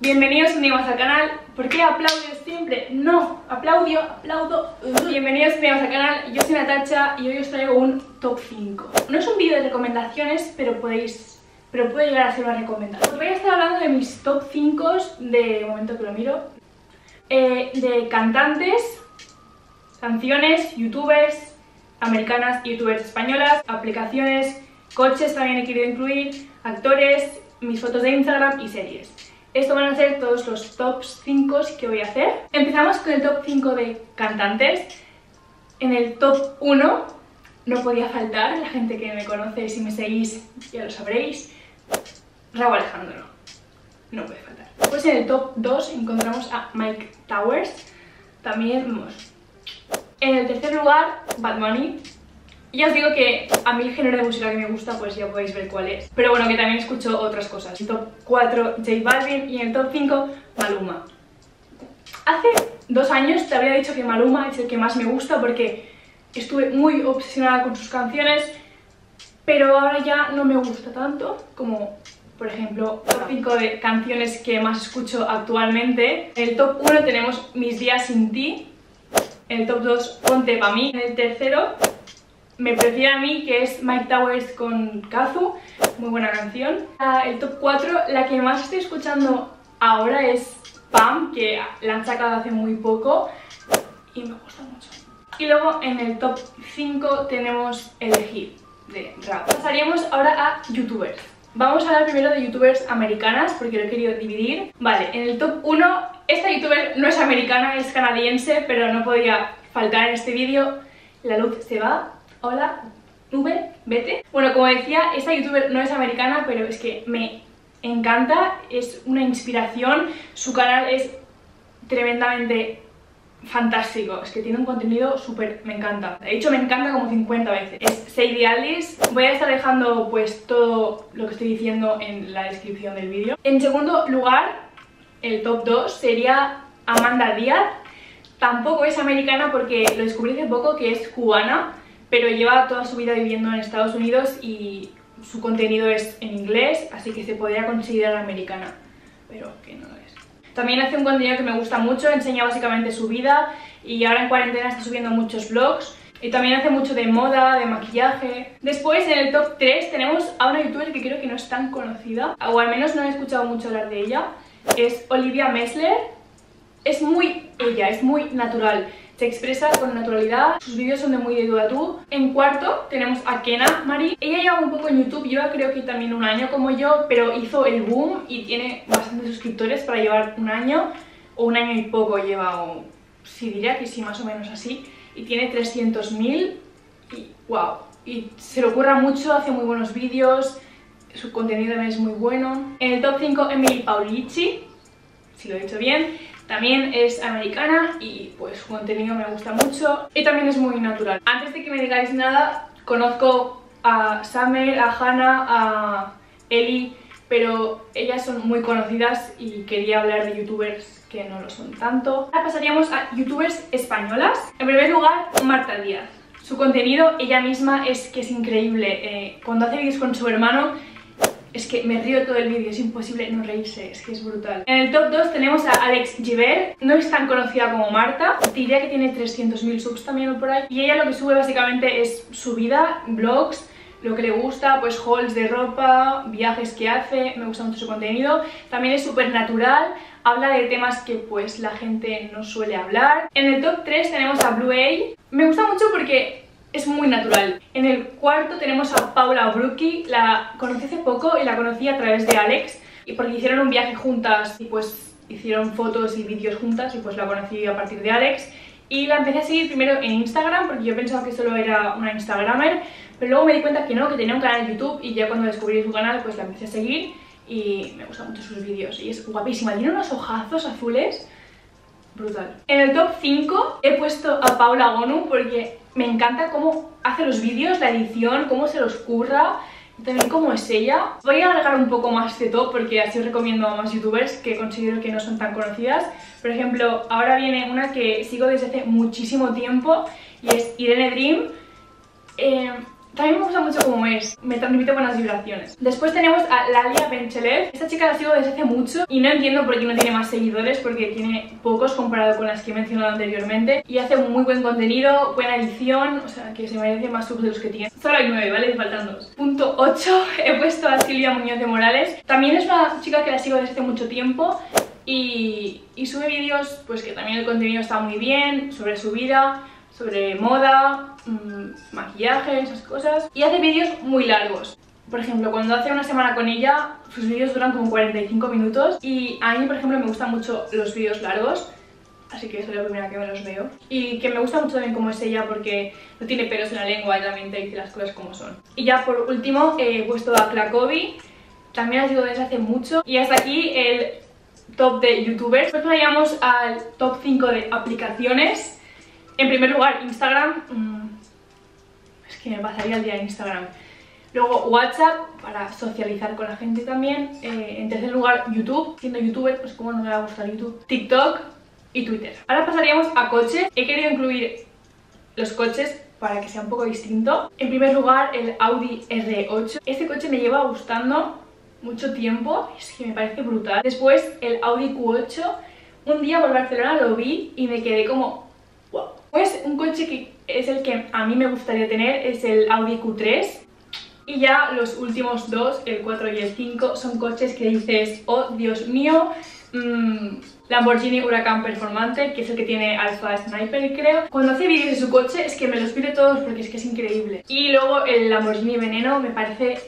Bienvenidos un día más al canal. ¿Por qué aplaudo siempre? No, aplaudio, aplaudo. Bienvenidos un día más al canal. Yo soy Natacha y hoy os traigo un top 5. No es un vídeo de recomendaciones, pero podéis. Pero puede llegar a ser una recomendación. Voy a estar hablando de mis top 5 de momento que lo miro. eh, de cantantes, canciones, youtubers, americanas, youtubers españolas, aplicaciones, coches también he querido incluir, actores, mis fotos de Instagram y series. Esto van a ser todos los tops 5 que voy a hacer. Empezamos con el top 5 de cantantes. En el top 1 no podía faltar, la gente que me conoce, si me seguís ya lo sabréis, Raúl Alejandro. No puede faltar. Pues en el top 2 encontramos a Mike Towers. También, vamos. En el tercer lugar, Bad Bunny. Ya os digo que a mí el género de música que me gusta, pues ya podéis ver cuál es. Pero bueno, que también escucho otras cosas. En el top 4, J Balvin. Y en el top 5, Maluma. Hace dos años te había dicho que Maluma es el que más me gusta porque estuve muy obsesionada con sus canciones. Pero ahora ya no me gusta tanto como, por ejemplo, top 5 de canciones que más escucho actualmente. En el top 1 tenemos Mis días sin ti. En el top 2, Ponte pa' mí. En el tercero, me prefiero a mí, que es Mike Towers con Kazu, muy buena canción. Ah, El top 4, la que más estoy escuchando ahora es Pam, que la han sacado hace muy poco y me gusta mucho. Y luego en el top 5 tenemos Elegir de rap. Pasaríamos ahora a youtubers. Vamos a hablar primero de youtubers americanas porque lo he querido dividir. Vale, en el top 1, esta youtuber no es americana, es canadiense, pero no podía faltar en este vídeo. La luz se va. Hola, nube, vete. Bueno, como decía, esta youtuber no es americana, pero es que me encanta, es una inspiración. Su canal es tremendamente fantástico, es que tiene un contenido súper, me encanta. De hecho, me encanta como 50 veces. Es Sadie Alice. Voy a estar dejando pues todo lo que estoy diciendo en la descripción del vídeo. En segundo lugar, el top 2 sería Amanda Díaz. Tampoco es americana porque lo descubrí hace poco que es cubana, pero lleva toda su vida viviendo en Estados Unidos y su contenido es en inglés, así que se podría considerar americana, pero que no es. También hace un contenido que me gusta mucho, enseña básicamente su vida y ahora en cuarentena está subiendo muchos vlogs. Y también hace mucho de moda, de maquillaje. Después, en el top 3, tenemos a una youtuber que creo que no es tan conocida, o al menos no he escuchado mucho hablar de ella. Es Olivia Messler. Es muy ella, es muy natural. Se expresa con naturalidad, sus vídeos son de muy de tú a tú. En cuarto tenemos a Kena Marie. Ella lleva un poco en YouTube, lleva creo que también un año como yo, pero hizo el boom y tiene bastantes suscriptores para llevar un año, o un año y poco lleva, o sí diría que sí, más o menos así. Y tiene 300.000 y wow. Y se le ocurra mucho, hace muy buenos vídeos, su contenido también es muy bueno. En el top 5, Emily Paulici, si lo he dicho bien. También es americana y pues su contenido me gusta mucho y también es muy natural. Antes de que me digáis nada, conozco a Summer, a Hannah, a Ellie, pero ellas son muy conocidas y quería hablar de youtubers que no lo son tanto. Ahora pasaríamos a youtubers españolas. En primer lugar, Marta Díaz. Su contenido, ella misma, es que es increíble. Eh, cuando hace vídeos con su hermano, es que me río todo el vídeo, es imposible no reírse, es que es brutal. En el top 2 tenemos a Alex Giver, no es tan conocida como Marta, diría que tiene 300.000 subs también o por ahí. Y ella lo que sube básicamente es su vida, vlogs, lo que le gusta, pues hauls de ropa, viajes que hace, me gusta mucho su contenido. También es súper natural, habla de temas que pues la gente no suele hablar. En el top 3 tenemos a Blue A. Me gusta mucho porque es muy natural. En el cuarto tenemos a Paula Brookie, la conocí hace poco y la conocí a través de Alex y porque hicieron un viaje juntas y pues hicieron fotos y vídeos juntas y pues la conocí a partir de Alex y la empecé a seguir primero en Instagram porque yo pensaba que solo era una Instagramer pero luego me di cuenta que no, que tenía un canal de YouTube y ya cuando descubrí su canal pues la empecé a seguir y me gustan mucho sus vídeos y es guapísima, tiene unos ojazos azules En el top 5 he puesto a Paula Gonu porque me encanta cómo hace los vídeos, la edición, cómo se los curra también cómo es ella. Voy a alargar un poco más este top porque así os recomiendo a más youtubers que considero que no son tan conocidas. Por ejemplo, ahora viene una que sigo desde hace muchísimo tiempo y es Irene Dream. Eh, También me gusta mucho cómo es, me transmite buenas vibraciones. Después tenemos a Lalia Benchelev. Esta chica la sigo desde hace mucho y no entiendo por qué no tiene más seguidores porque tiene pocos comparado con las que he mencionado anteriormente. Y hace muy buen contenido, buena edición, o sea que se merece más subs de los que tiene. Solo hay nueve, ¿vale? faltan dos. Punto 8, he puesto a Silvia Muñoz de Morales. También es una chica que la sigo desde hace mucho tiempo y, y sube vídeos pues que también el contenido está muy bien, sobre su vida, sobre moda, mmm, maquillaje, esas cosas. Y hace vídeos muy largos. Por ejemplo, cuando hace una semana con ella, sus vídeos duran como 45 minutos. Y a mí, por ejemplo, me gustan mucho los vídeos largos. Así que es la primera que me los veo. Y que me gusta mucho también cómo es ella porque no tiene pelos en la lengua y también te dice las cosas como son. Y ya por último he puesto a Clacobi. También ha sido desde hace mucho. Y hasta aquí el top de youtubers. Después vayamos al top 5 de aplicaciones. En primer lugar, Instagram. Mm, es que me pasaría el día en Instagram. Luego WhatsApp para socializar con la gente también. Eh, en tercer lugar, YouTube. Siendo youtuber, pues como no me va a gustar YouTube. TikTok y Twitter. Ahora pasaríamos a coches. He querido incluir los coches para que sea un poco distinto. En primer lugar, el Audi R8. Este coche me lleva gustando mucho tiempo. Es que me parece brutal. Después, el Audi Q8. Un día por Barcelona lo vi y me quedé como pues un coche que es el que a mí me gustaría tener es el Audi Q3 y ya los últimos dos, el 4 y el 5, son coches que dices, oh Dios mío, mmm, Lamborghini Huracan Performante, que es el que tiene Alpha Sniper creo. Cuando hace vídeos de su coche es que me los pide todos porque es que es increíble. Y luego el Lamborghini Veneno me parece...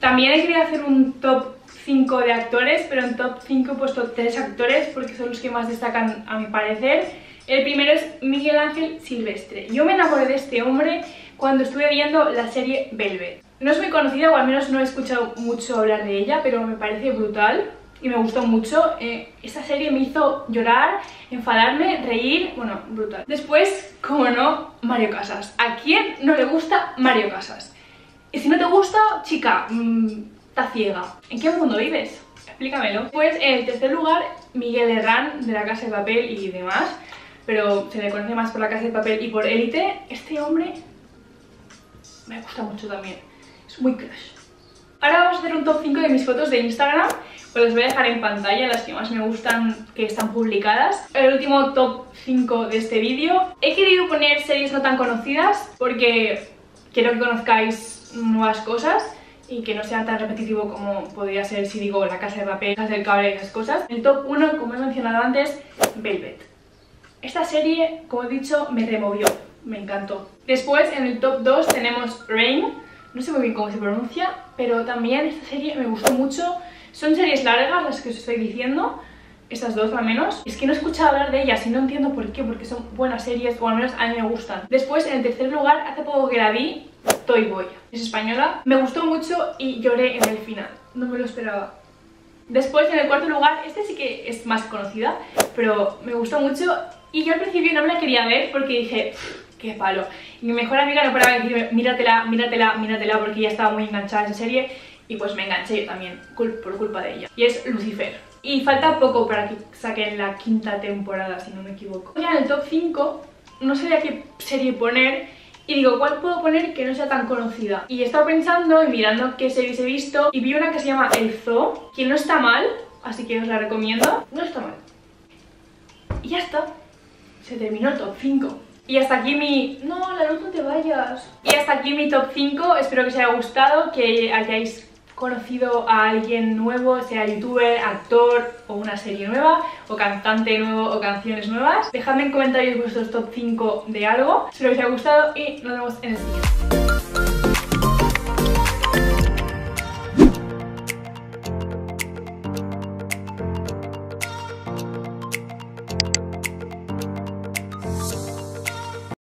También he querido hacer un top 5 de actores, pero en top 5 he puesto 3 actores porque son los que más destacan a mi parecer. El primero es Miguel Ángel Silvestre. Yo me enamoré de este hombre cuando estuve viendo la serie Velvet. No es muy conocida, o al menos no he escuchado mucho hablar de ella, pero me parece brutal y me gustó mucho. Eh, esta serie me hizo llorar, enfadarme, reír, bueno, brutal. Después, como no, Mario Casas. ¿A quién no le gusta Mario Casas? Y si no te gusta, chica, mmm, está ciega. ¿En qué mundo vives? Explícamelo. Pues en tercer lugar, Miguel Herrán, de La Casa de Papel y demás pero se le conoce más por La Casa de Papel y por Élite. Este hombre me gusta mucho también, es muy crush. Ahora vamos a hacer un top 5 de mis fotos de Instagram, pues las voy a dejar en pantalla, las que más me gustan que están publicadas. El último top 5 de este vídeo. He querido poner series no tan conocidas porque quiero que conozcáis nuevas cosas y que no sea tan repetitivo como podría ser si digo La Casa de Papel, Casa del Cable y esas cosas. El top 1, como he mencionado antes, Velvet. Esta serie, como he dicho, me removió, me encantó. Después, en el top 2 tenemos Rain, no sé muy bien cómo se pronuncia, pero también esta serie me gustó mucho. Son series largas las que os estoy diciendo, estas dos al menos. Es que no he escuchado hablar de ellas y no entiendo por qué, porque son buenas series, o al menos a mí me gustan. Después, en el tercer lugar, hace poco que la vi, Toy Boy. Es española. Me gustó mucho y lloré en el final. No me lo esperaba. Después, en el cuarto lugar, este sí que es más conocida, pero me gustó mucho y yo al principio no me la quería ver porque dije, qué palo. Y mi mejor amiga no paraba de decirme, míratela, míratela, míratela, porque ya estaba muy enganchada a esa serie. Y pues me enganché yo también, por culpa de ella. Y es Lucifer. Y falta poco para que saquen la quinta temporada, si no me equivoco. Ya en el top 5, no sabía qué serie poner. Y digo, ¿cuál puedo poner que no sea tan conocida? Y he estado pensando y mirando qué series he visto y vi una que se llama El Zoo, que no está mal, así que os la recomiendo. No está mal. Y ya está se terminó el top 5. Y hasta aquí mi... No, la luz no te vayas. Y hasta aquí mi top 5. Espero que os haya gustado, que hayáis conocido a alguien nuevo, sea youtuber, actor o una serie nueva, o cantante nuevo o canciones nuevas. Dejadme en comentarios vuestros top 5 de algo. Espero que os haya gustado y nos vemos en el siguiente.